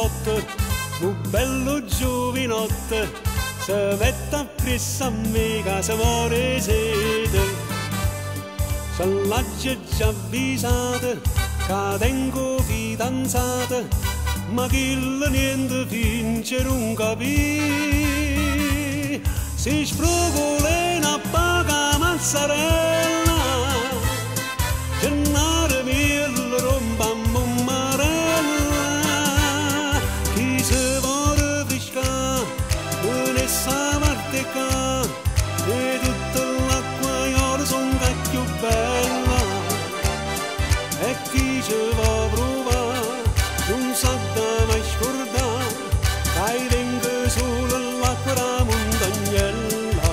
notte, un bello giovinotto, se mette appresso a me che si muore sete. Se l'ha già avvisata, che tengo fidanzata, ma chi niente finge non capì. Si sfrugola una paga mazzarella, non è sa marteca e tutta l'acqua io son cacchio bella e chi ci va provare non sa da mai scordare che venga solo l'acqua da montagnella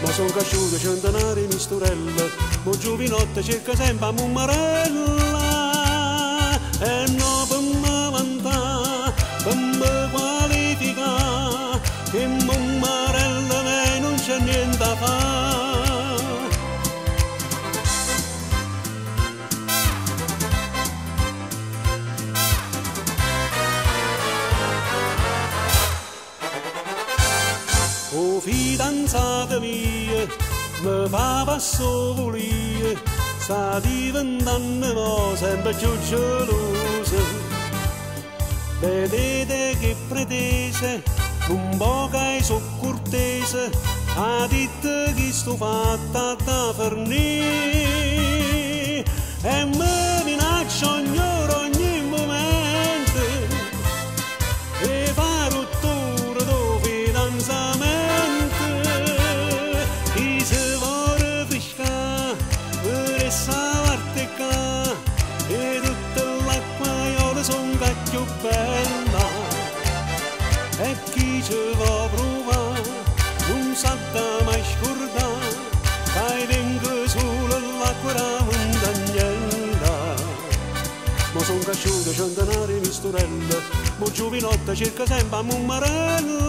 ma son cresciuto centenari misturella, mo giovinotte cerca sempre a mummarella, e no per me non c'è niente da fare. O fidanzata mia, mi fa passo volire, sta diventando mo sempre più gelosa. Vedete che pretese, un po' che so cortese, ha detto che sto fatta da fornire. Da mai scordare che venga solo l'acqua da montagnella ma son cresciuto centenari misturella, mo giovinotta cerca sempre a mummarella,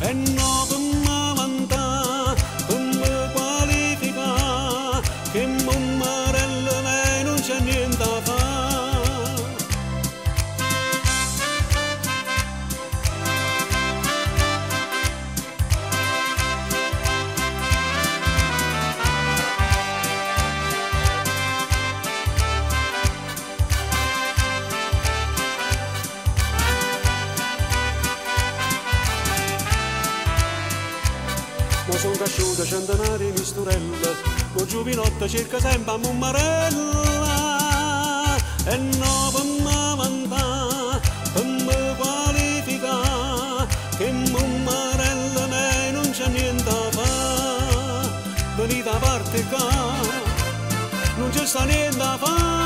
e no per me vantà, per me qualificà, che mummarella me non c'è niente son cresciuta centenari misturella, mo giovinotta cerca sempre a mummarella, e no per me vantà, per me qualificà, che mummarella me non c'è niente da fare, venite a parte qua, non c'è sta niente da fare.